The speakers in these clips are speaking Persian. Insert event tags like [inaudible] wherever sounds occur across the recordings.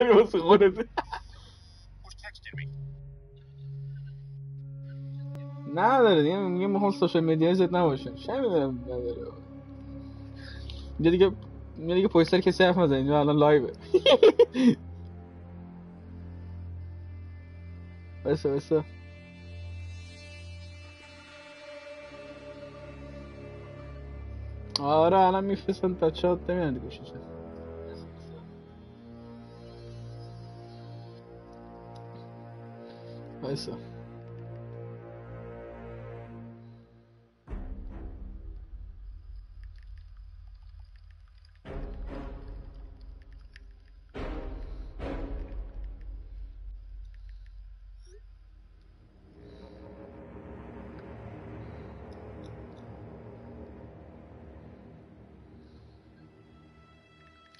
واسه خودت نداره دیگه میگه می‌خوام سوشال میدیا زد نباشه. چه می‌دونم نداره. اینجا دیگه اینجا دیگه پشت سر کسی حرف نزن اینجا الان لایوه. [laughs] بسه بسه آره الان میفرستن تا چات نمیدن دیگه چه وایسا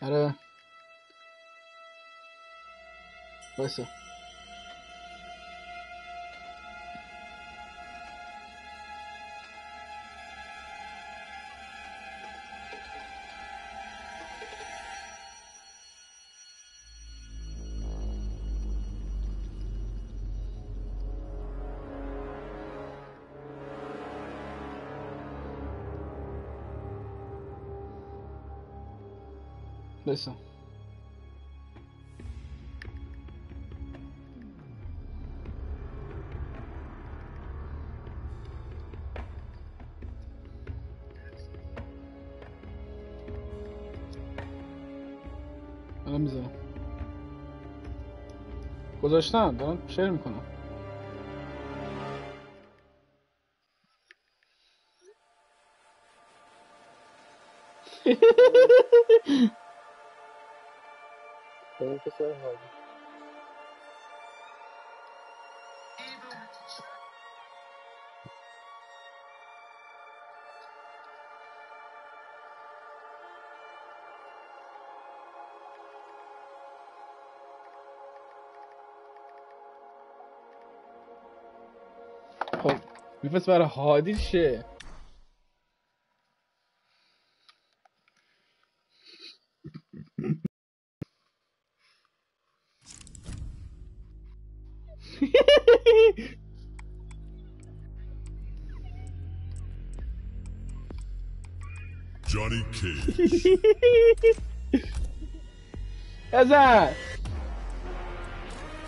آره وایسا وایسا الان می‌ذارم گذاشتم دارم شیر می‌کنم اون پسر حالی. خب میفرست برای هادی شه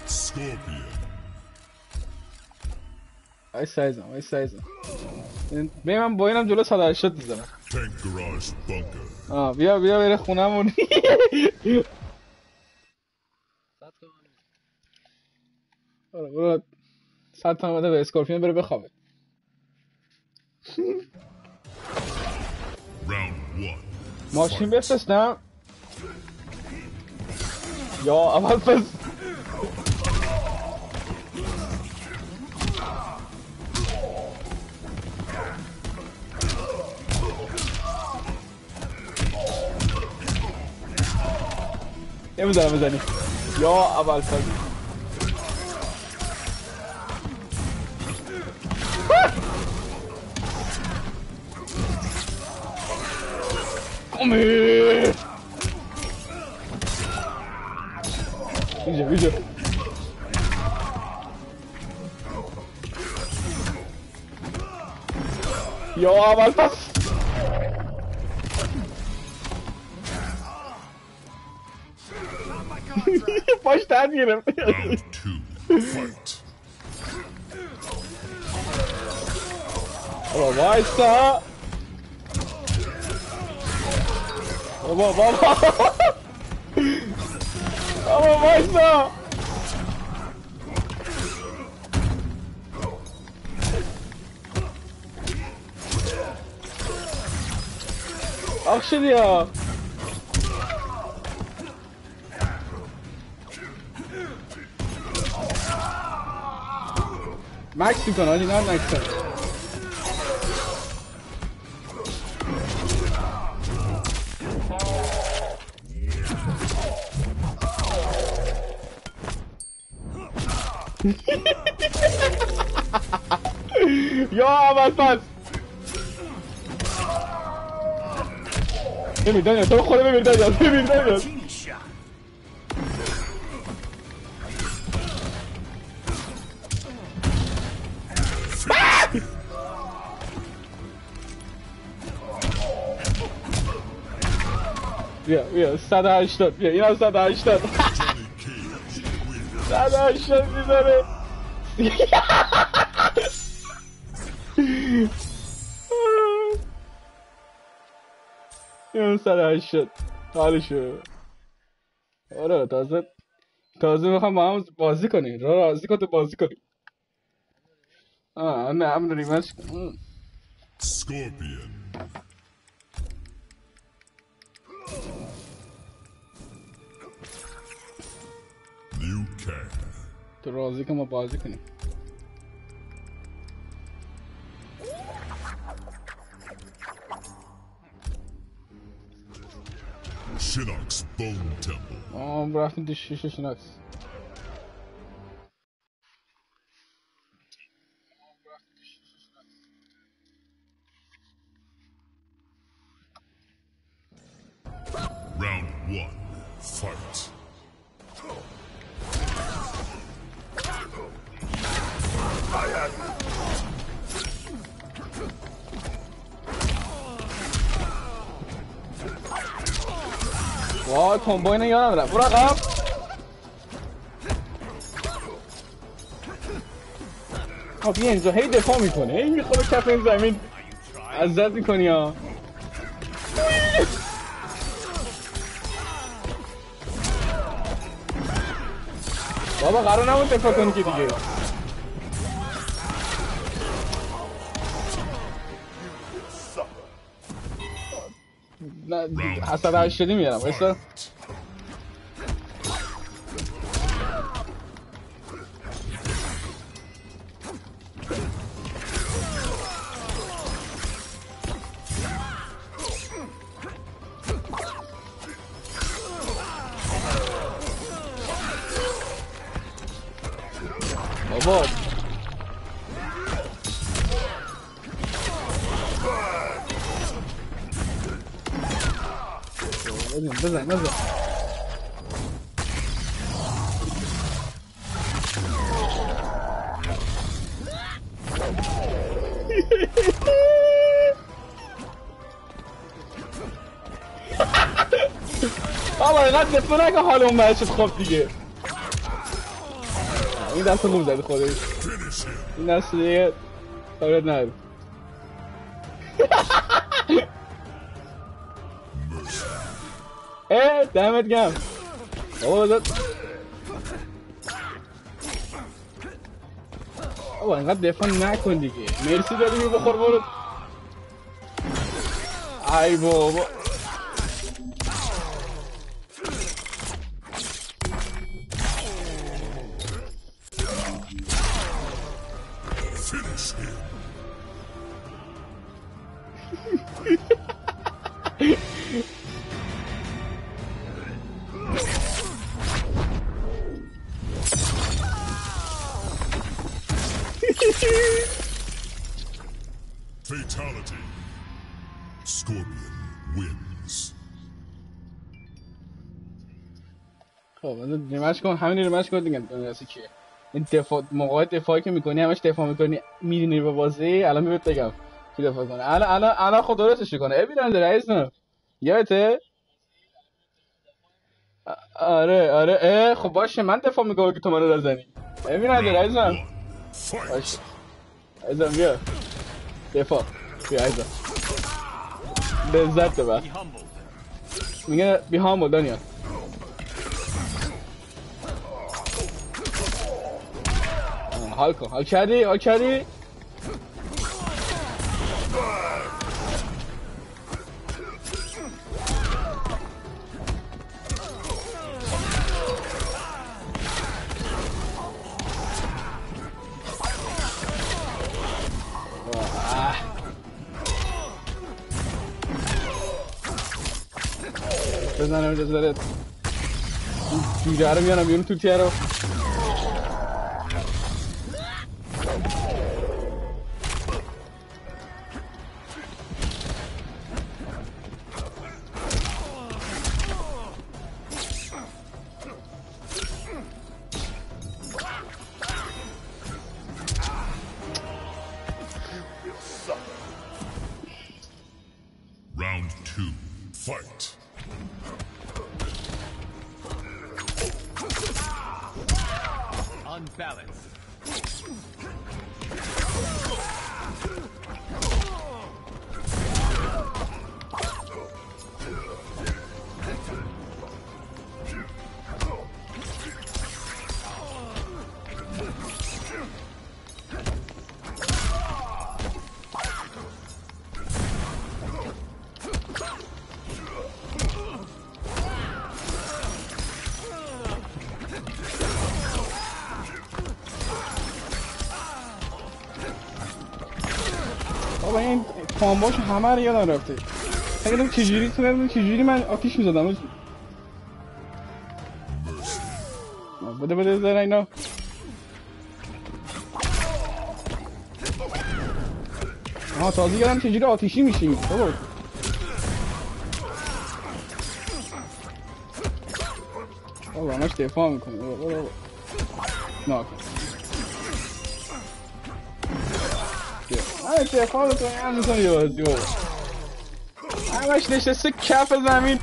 Scorpion. وای سایزم وای سایزم بیا من با اینم جلو 180 می‌زنم. آه بیا بیا بره خونمون تومن برو صد تومن بده به اسکورپیون بره بخوابه. ماشین بفرستم یا اول پس نمی‌دونم بزنی یا اول پس Kom hier! اینجا اینجا یا اول پس پاش درد گرفت Round two. Fight. بابا وایسا بابا بابا بابا وایسا آخ شدی ها اصلا ببین دانیال تو خوده ببین دانیال ببین دانیال بیا بیا صد هشتاد. بیا این هم صد هشتاد. [laughs] صد هشتاد می‌زنه این 180 حالشو آره تازه تازه می‌خوام با هم بازی کنی را راضی کن تو بازی کنی آه نه هم ریمش. Kang. تو راضی ما بازی کنیم. Shinnok's Bone Temple. Oh, but I think this shit Shinnok's. اینو یادم رفت برو عقب خب یه اینجا هی دفاع می‌کنه هی می‌خوره کف این زمین عزت می‌کنی ها بابا قرار نبود دفاع کنی که دیگه نه حسد هشتادی میارم وایسا دفعه نکن حال اون بچه خب دیگه؟ این دست خوب زدی خودش. این دست دیگه کارت نداره. اه دمت گم بابا بذار. بابا اینقدر دفاع نکن دیگه. مرسی داری بخور برو. ای بابا. ریمش کن همین ریمش کن دیگه دنیاسی کیه این دفاع موقع دفاعی که می‌کنی همش دفاع می‌کنی میرینی به بازی الان میبت بگم کی دفاع کنه. الان الان الان خود درستش کنه ابیدنس رئیسم یادته؟ آ- آره آره اه خب باشه من دفاع می‌کنم که تو منو نزنی. ابیدنس رئیسم Fight. باشه. عزیزم بیا. دفاع. بیا عزیزم لذت ببر. میگه بی هامو دانیال. حال کن حال کردی؟ حال کردی. بزنم اجازه داره جوجه رو میانم بیرون توتیه رو. کامباش همه رو یادم رفته. اگه چجوری تو چجوری من آتیش می‌زدم. بده بده بده اینا. آها تازه یادم چجوری آتیشی میشی بابا. بابا همش دفاع می‌کنه. بابا بابا. نه همه دفاع می‌کنه هم می‌کنه یه بازی همش نشسته کف زمین.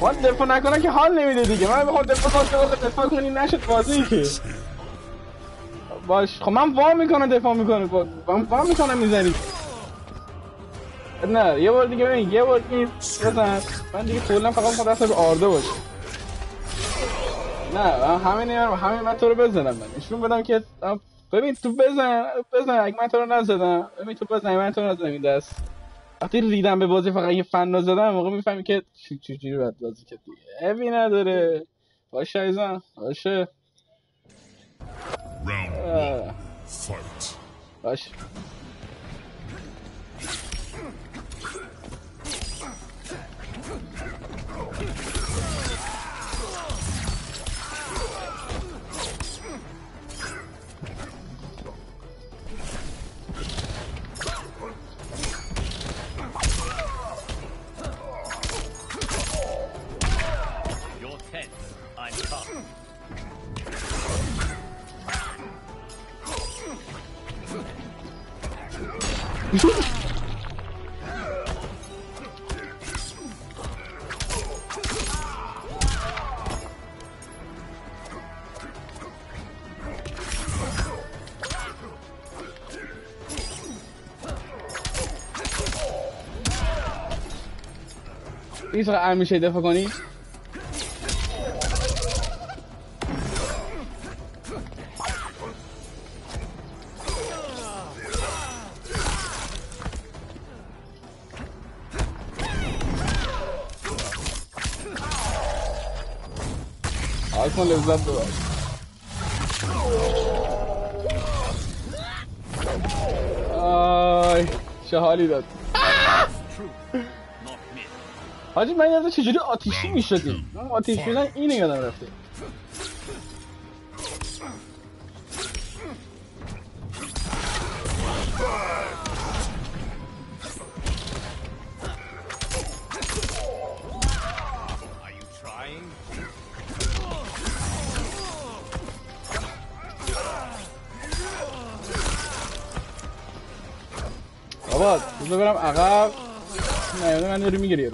ما دفاع نکنه که حال نمیده دیگه. من بخوام دفاع کنم تو دفاع کنی نشد بازی. که باش. خب من وا می‌کنم دفاع می‌کنه من وا می‌کنم می‌زنی. نه یه بار دیگه ببین یه بار دیگه بزن. من دیگه کلا فقط می‌خوام دست رو آرده باشه. نه من همین همین من تو رو بزنم. من نشون بدم که ببین تو بزن بزن اگه من تو رو نزدم. ببین تو بزن من تو رو نزدم این دست. وقتی ریدم به بازی فقط یه فن زدم موقع می‌فهمی که چی چجوری باید بازی کرد دیگه. ابی نداره. باشه ایزان باشه. باشه. این فقط همیشه دفاع کنی کن لذت ببر آی چه حالی داد. حاجی من یادم چجوری آتیشی می‌شدیم من آتیش شدن اینو یادم رفته? بابا بذار برم عقب. نه من داری می‌گیری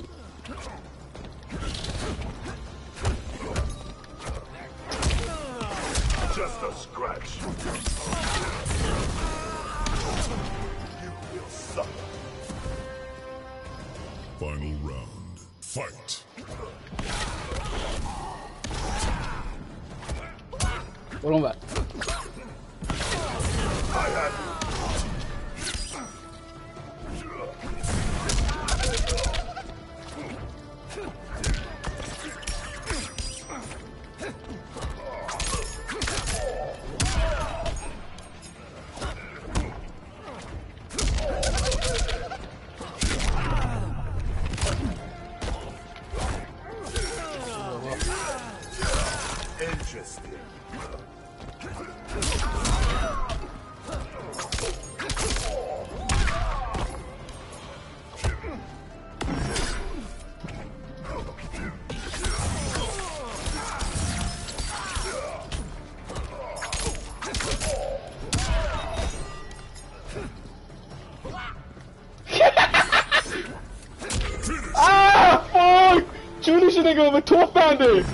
nigga with a 12 pounder.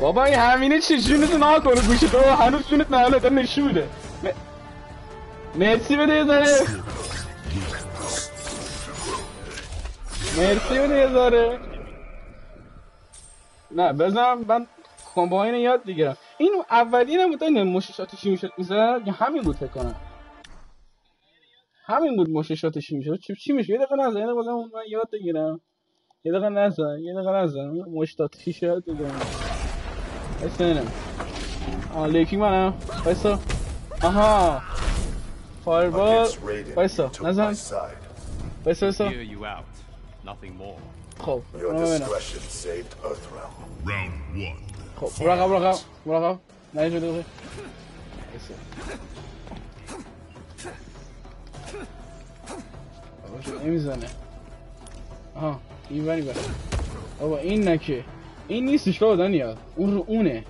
بابا این همینه چه جونت نا کنه گوشه تو. هنوز جونت نه الان نشوده مرسی بده یه ذره. مرسی بده یه ذره. نه بزنم من کمباین یاد دیگرم این اولی هم بودن مشش آتیشی می‌شد؟ می‌زد یا همین بود فکر کنم. همین بود مششاتشی می‌شد؟ چی, چی میشه یه دقیقه نزن یه دقیقه بزن من یاد بگیرم یه دقیقه نزن یه دقیقه نزن. مشتاتشی بگیرم اسم اینم. آه لیکی منم. بایستا آها. فایربال. بایستا نزن. بایستا بایستا. خب. خب مراقب مراقب. مراقب. نه اینجا دقیقه. چرا نمی‌زنه. آها این بری بره. بابا این نکه این نیستش بابا دانیال. اون رو اونه.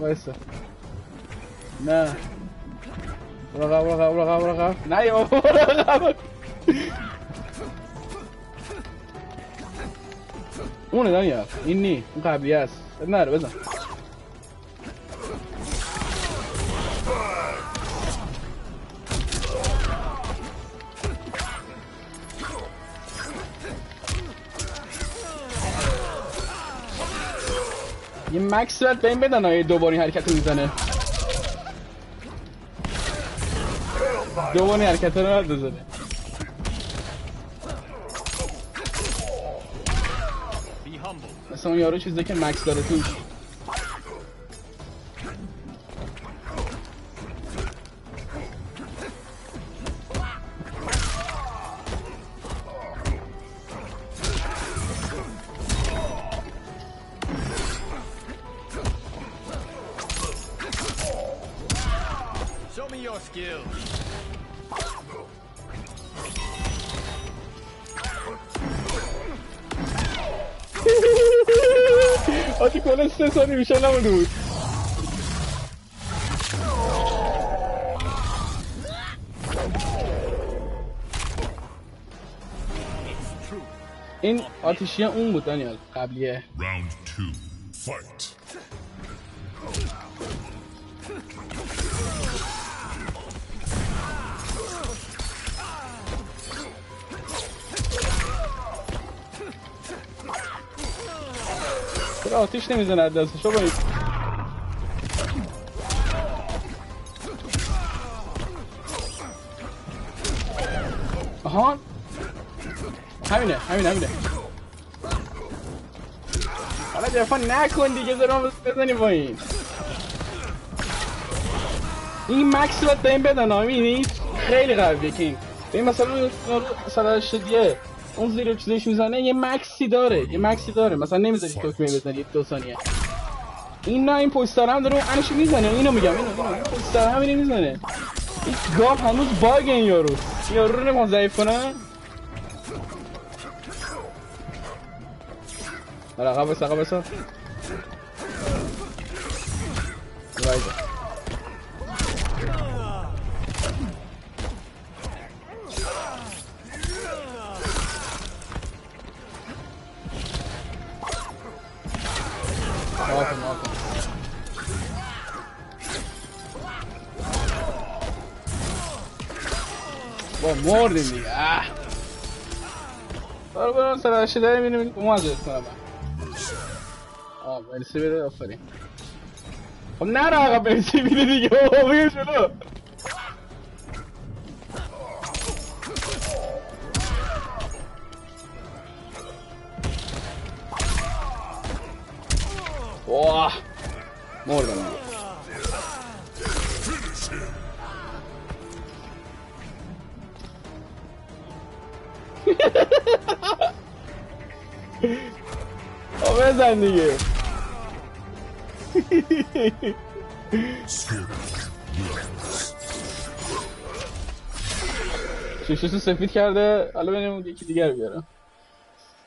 وایسا. نه. مراقب مراقب مراقب مراقب نه یا مراقب اونه دانیال. این نی. اون قبلی هست. نره بزن. مکس باید به این بدن آیه دوباره این حرکت رو می‌زنه. دوباره این حرکت رو باید بزنه. مثلا اون یارو چیزی که مکس داره توش. میشه نمونده بود این آتیشی اون بود دانیال قبلیه Round two. Fight. چرا آتیش نمی‌زنه از دستش بابا این آها. همینه همینه همینه. حالا دفاع نکن دیگه زرا بزنی با این. این مکس رو به این بدن می‌بینی خیلی قویه کینگ. این مثلا مثلا شدیه اون زیر چیزش می‌زنه یه مکسی داره. یه مکسی داره. مثلا نمی‌ذاری دکمه بزنی دو ثانیه. این نه این پشت هم داره انشو می‌زنه. اینو میگم اینو اینو. این پشت هم اینو می‌زنه. این هنوز باگ این یارو. یارو رو نمی‌خوان ضعیف بس رقم بس. رایده با مردیم دیگه برو برو سرشی داری میریم اون مازد کنم آه مرسی بده آفرین خب نرو آقا مرسی بیده دیگه بابا بگه جلو ششتو سفید کرده حالا بریم یکی دیگر بیارم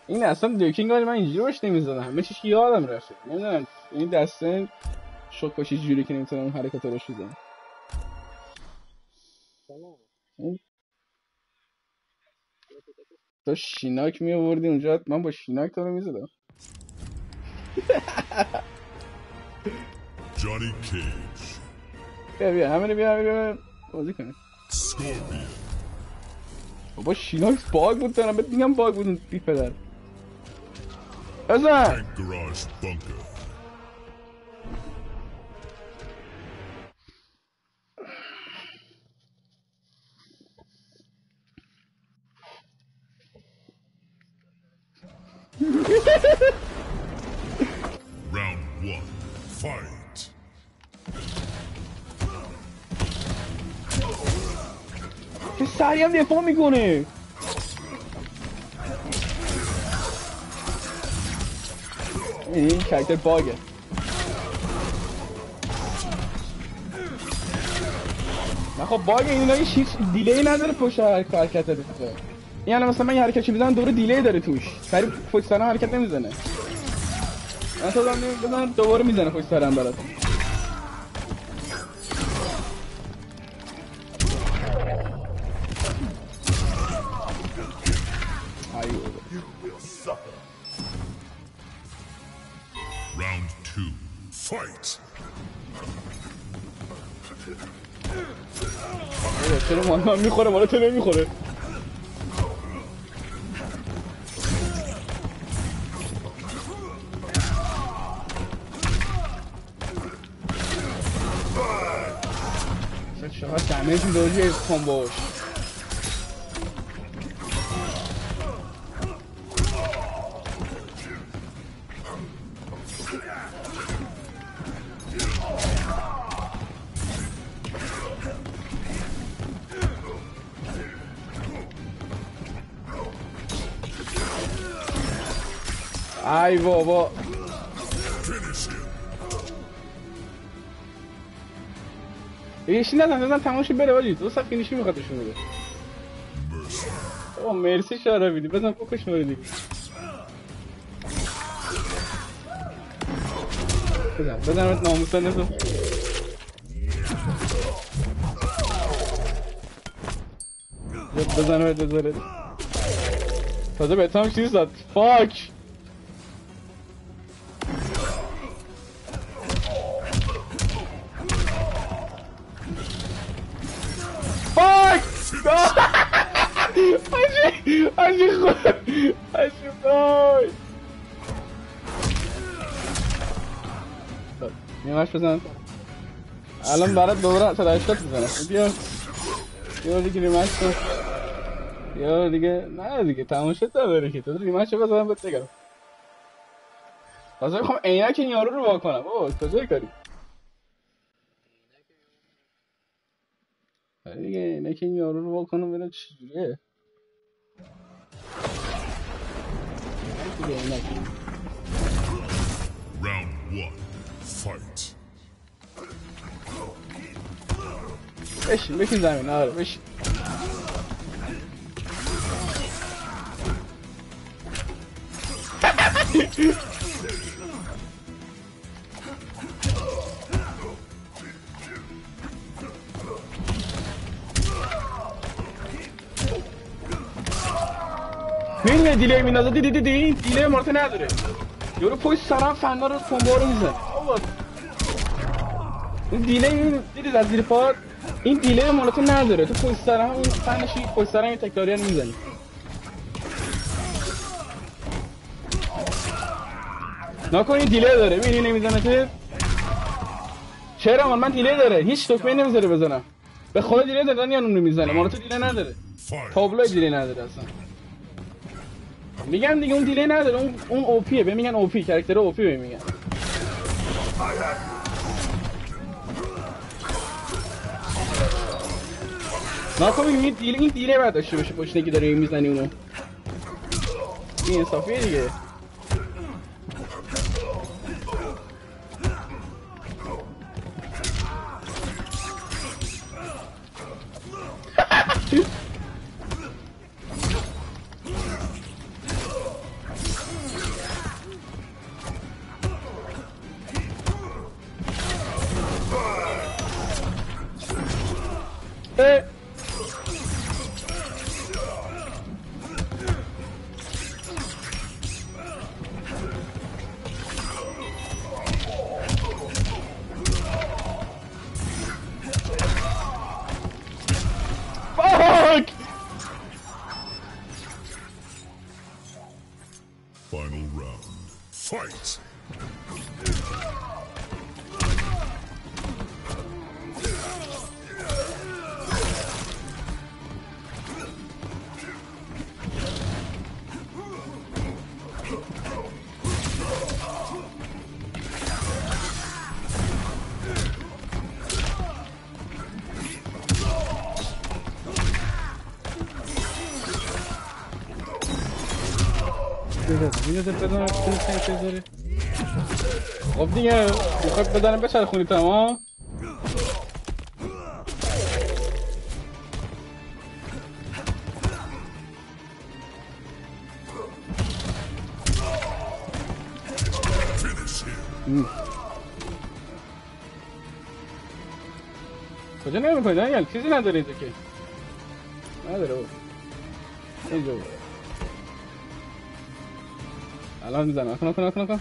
این اصلا دیوکینگ ولی من اینجوری باش نمی‌زدم همه چیش یادم رفته. نمی‌دونم این دسته شک باشی جوری که نمی‌تونم اون حرکت رو بزنم. تو شیناک می آوردی اونجا من با شیناک تو رو می‌زدم. Johnny Cage. بیا بیا همه رو بیا همه بیا بازی کنیم. بابا شیناکس باگ بود دارم بهت میگم باگ بود بی پدر. دفاع می‌کنه این کرکتر باگه. نه خب باگ این اینا هیچ دیلی نداره پشت حرکت داره این الان مثلا من یه حرکتی می‌زنم دوره دیلی داره توش. سری پشت سرم حرکت نمی‌زنه. تو دارم دوباره می‌زنه پشت سرم برات. من می‌خوره مال تو نمی‌خوره. چقدر دمیج از کامبوش ای بابا. ایشی نزن نزن تماشی بره واجی دو صف فینیشی می‌خواد بده. او مرسی شارا بیدی بزن بکش موردی بزن بزن بزن ناموسن نزن بزن بزن بزن تازه به هم چیز داد فاک بزن. الان برات دوباره 180 بزنم بیا. بیا دیگه ریمش کن. یا دیگه. نه دیگه تموم شد داره که. تو ریمش رو بزنم بهت بگم. تازه می‌خوام عینک این یارو رو واکنم بابا کجای کاری؟ آره دیگه عینک این یارو رو واکنم ببینم چجوریه دیگه عینک Round one. Fight. بشین بشین زمین آره بشین می‌بینی دیلی میندازه دیدی دیدی این دیلی مارت نداره یورو پشت سرم فنا رو کمبا رو میزن بابا این delay این دیدید از زیر پاد این delay مال تو نداره. تو پشت سرم اون فنشی پشت سرم این تکراری رو می‌زنی. نکن این delay داره. می‌بینی نمی‌زنه که؟ چرا من من delay داره. هیچ دکمه نمی‌ذاره بزنم. به خدا delay داره یا اون می‌زنه. مال تو delay نداره. Fight. تابلو delay نداره اصلا. میگم دیگه اون delay نداره. اون اون OP ه به میگن OP character OP به میگن. ناکن این دیلی این دیلی باید داشته باشه پشت که داره می‌زنی اونو. این انصافیه دیگه. اینو بزنم خون سنگ بذاره خب دیگه می‌خواد بزنم بچر خونی تمام! کجا نمی کنی دانیل چیزی نداره اینجا که نداره بابا اینجا بابا الان می‌زنم. کن کن کن کن.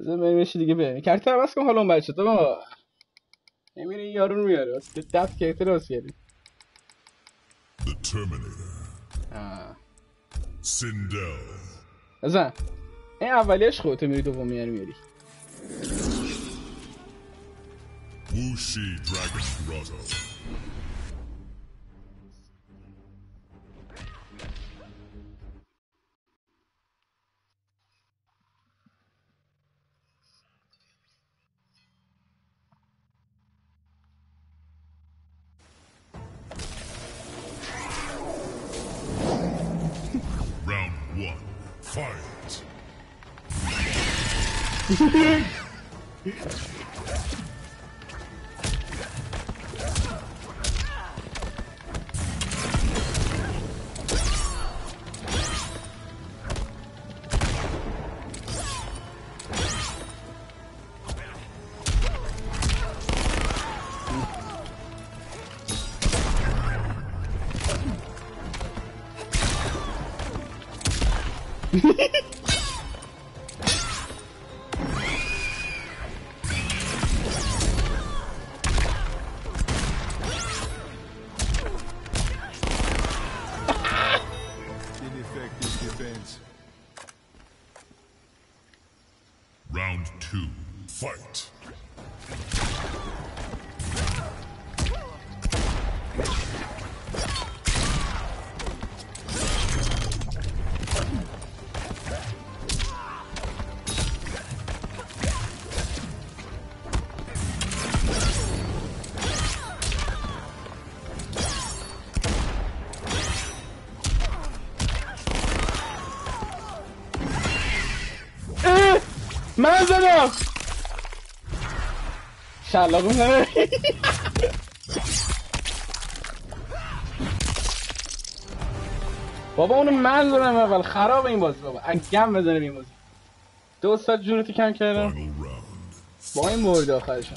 بذار بریم یه دیگه بریم کرکتر عوض کن حالا اون بچه تو بابا. نمیره این یارو رو میاره دست کرکتر راست کردی The Terminator. Sindel. بزن این اولیش خودتو میری دومی رو میاری Wuxi Dragon Grotto. えっ? من زدم. شلاق می‌زنه. بابا اونو من زدم اول. خراب این بازی بابا. اگم بزنه این بازی. دو ساعت جونتو کم کردم. با این مورد آخرشم.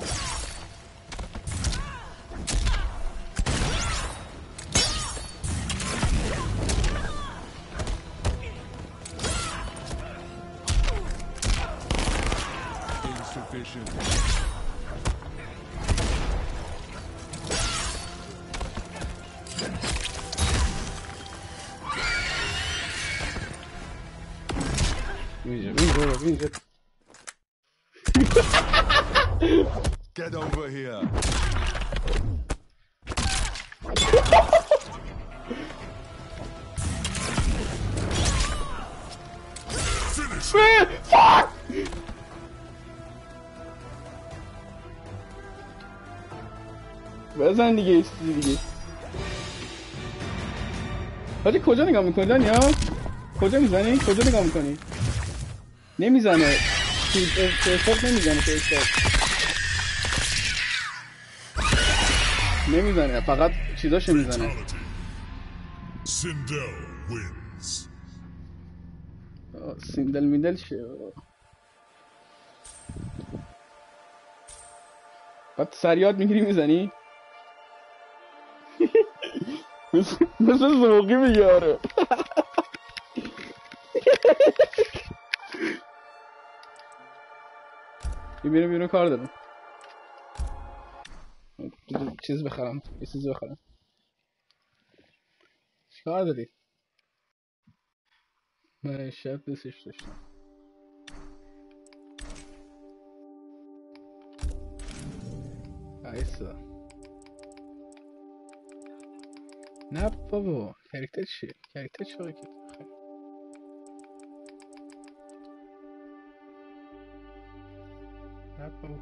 بزن دیگه یه چیزی دیگه. حاجی کجا نگاه می‌کنی دنیا؟ کجا می‌زنی؟ کجا نگاه می‌کنی؟ نمی‌زنه. حساب نمی‌زنه که نمی‌زنه فقط چیزاشو می‌زنه سیندل میندل شه بعد سریاد می‌گیری می‌زنی؟ [laughs] مثل زوقی میگه آره. [laughs] بیرون بیرون کار دارم. چیز بخرم یه چیز بخرم. چیکار داری؟ معیشت دوستش داشتم. ایسا نه بابا کرکتر چیه؟ کرکتر چیه که نه بابا.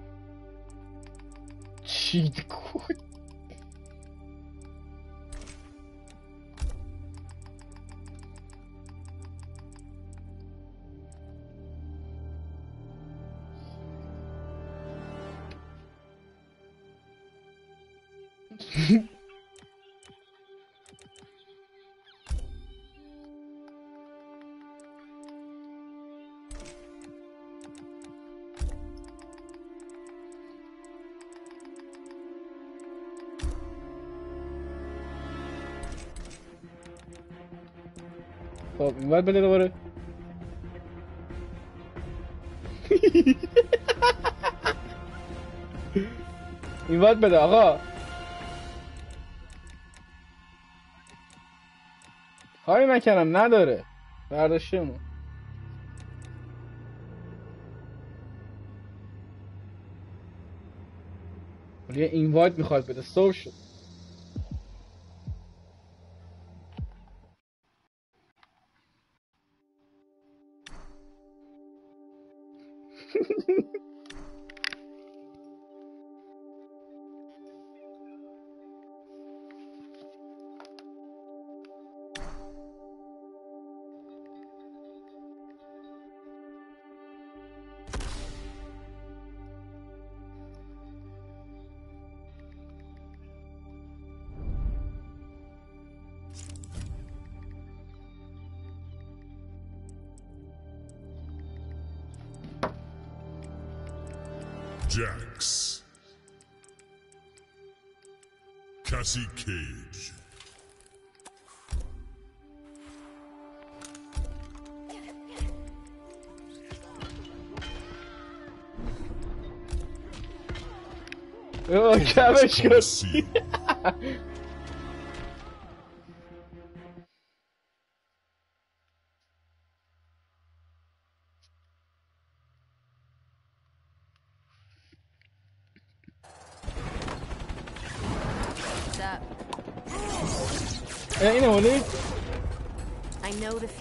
خب این باید بده دوباره. [laughs] این باید بده آقا. کاری نکردم نداره. برداشته اونو ولی یه اینوایت می‌خواد بده شد. Jax. Cassie Cage. اوه کمش کن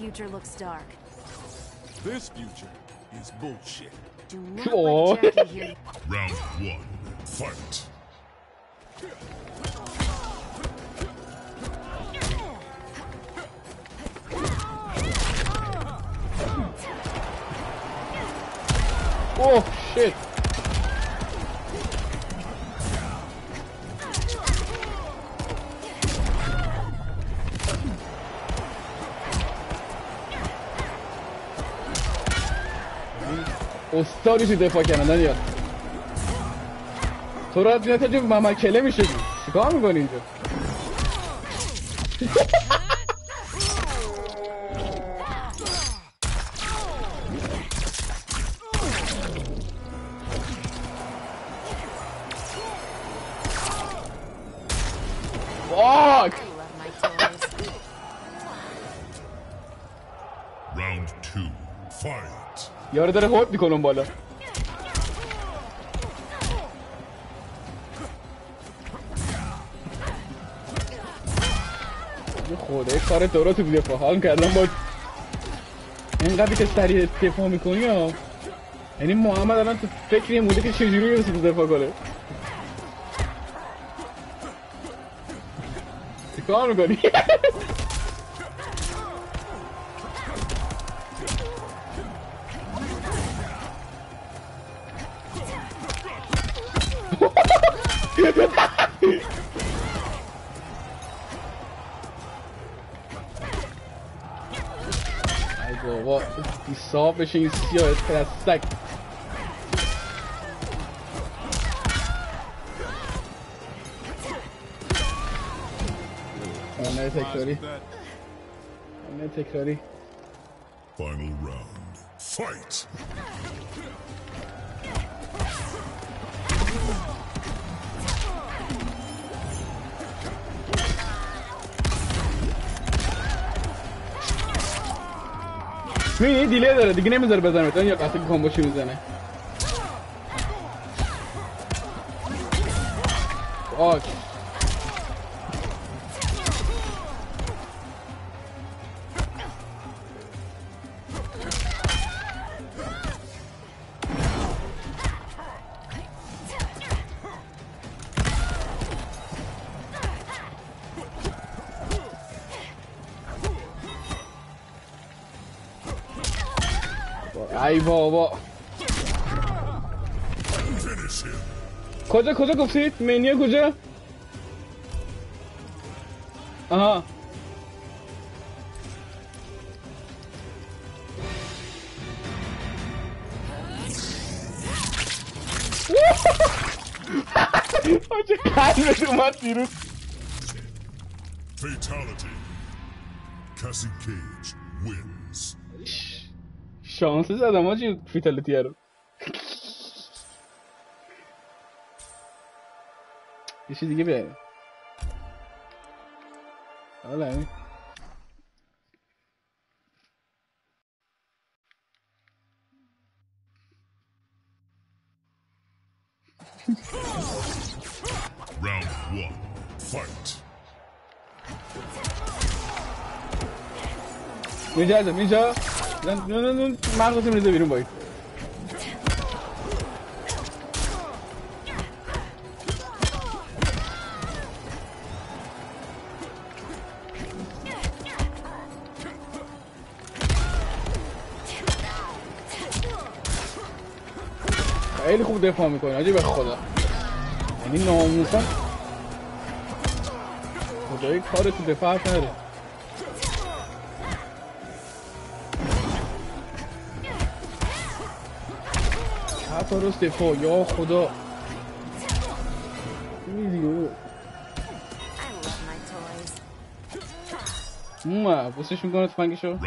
future looks dark. This future is bullshit. Do not Oh. let Jackie hear. [laughs] Round one. Fight. استادی تو دفاع کردن دانیال تو را دیگه جو محمد کله میشه چیکار می‌کنی اینجا؟ [laughs] یارو داره هوت می‌کنم بالا. خدای کار درست تو دفاع حال کردم با اینقدر که سریع دفاع می‌کنی ها. یعنی محمد الان تو فکر این بوده که چجوری می‌رسی تو دفاع کنه. چیکار می‌کنی؟ [laughs] بیصاب بشه این سیاه پرستک نه تکراری That نه تکراری Final round. Fight. [laughs] می‌بینی دیله داره دیگه نمی‌ذاره بزنه. تا یا قطعی کامبوشی می‌زنه. آک ای بابا. کجا کجا گفتید منیه کجا آها [laughs] آجه قلبت اومد بیرون Fatality. Cassie Cage wins. شانسی زدم آجی فیتالیتی رو یه چیز دیگه بیاریم حالا همین Round one. Fight. اینجا ازم اینجا نه نه نه نه مغزت میرزه بیرون باید. خیلی خوب دفاع می‌کنه آجی به خدا. یعنی ناموسا خدایی کار تو دفاع نداره. درست دفاع. یا خدا. toys. اومه بوسش می‌کنه تفنگشو.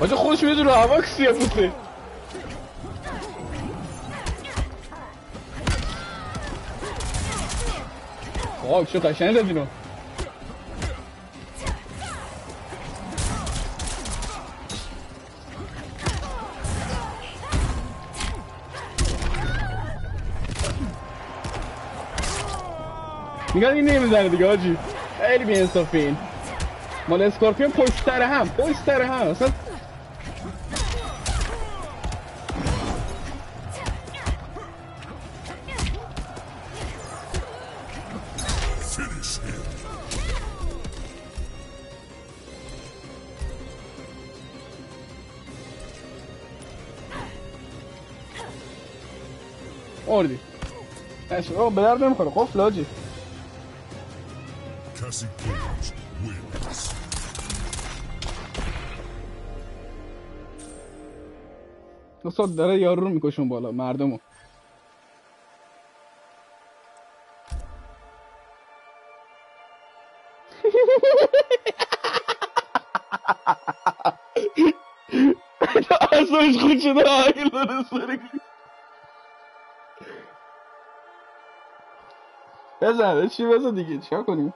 آجا خودش میده رو هوا کسیه بوسه خاک شو قشنگ زد اینو میگن این نمی‌زنه دیگه آجی. خیلی بی انصافی این مال اسکارپیون پشت سر هم پشت سر هم. اصلا آقا به درد نمی‌خوره. قفل آجی. Cassie Cage wins. استاد داره یارو رو میکشون بالا مردمو. اصلاش خود شده آگل داره سرگی بزن چی بزن دیگه چیکار کنیم؟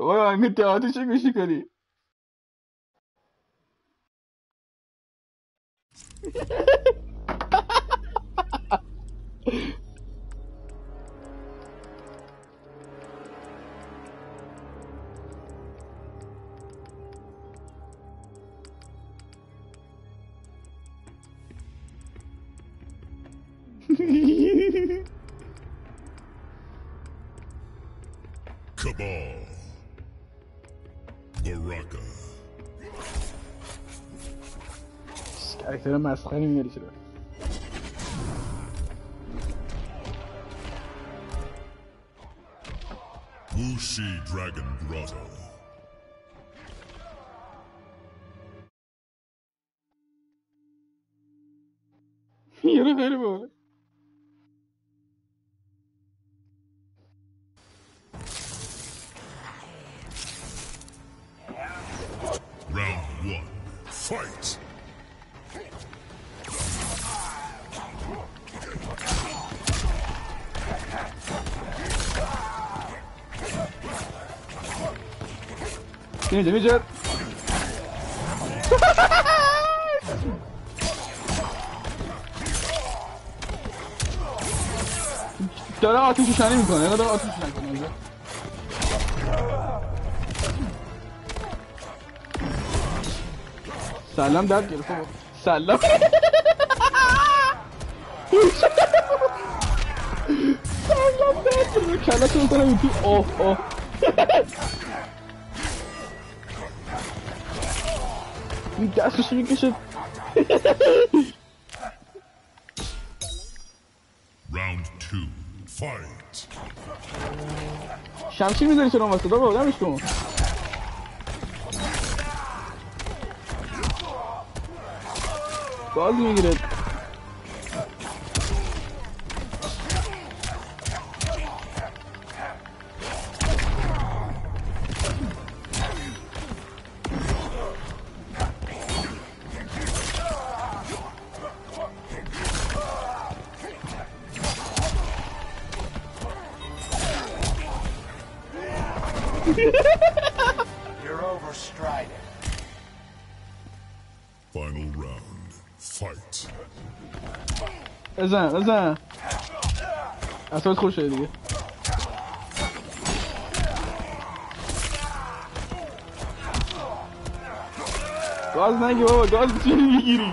بابا تئاتر چه گوشی کنی مسخره میاری چرا Wuxi Dragon Grotto. اینجا اینجا داره آتیش روشنی می‌کنه داره آتیش روشنی کنه اینجا. سلام درد گرفت. سلام سلام درد گرفت کلتو می‌کنم این تو اوه اوه این دستش می‌کشه Round two. Fight! شمشیر می‌ذاری چرا واسه بابا دمش کن باز می‌گیره بزن بزن. اصلا خوش شده دیگه. گاز نگی بابا گاز چی می‌گیری؟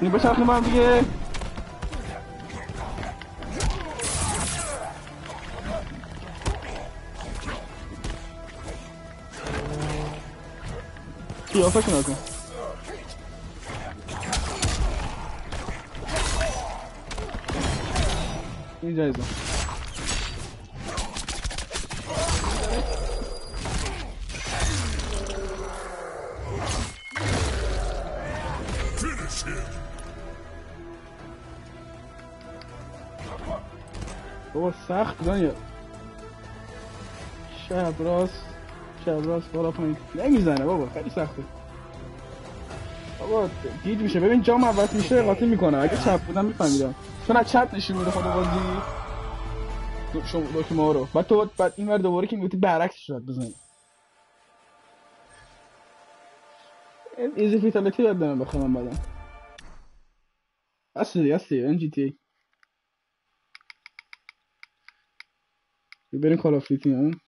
این بچرخیم با هم دیگه. قیافه شو جایزه! بابا سخت دنیا. شب راست شب راست بالا پایین. نمی‌زنه بابا خیلی سخته. بابا گیج میشه. ببین جام عوض میشه قاطی می‌کنه. اگه چپ بودم میفهمیدم. چون از چپ نشون میده خود بازی. شما دکمه رو. بعد تو بعد این ور دوباره که می‌گفتی برعکسش باید بزنی. ایزی فیتالیتی باید دارم بخوام بعدم. هستی هستی ان جی تی بریم کال آف دیوتی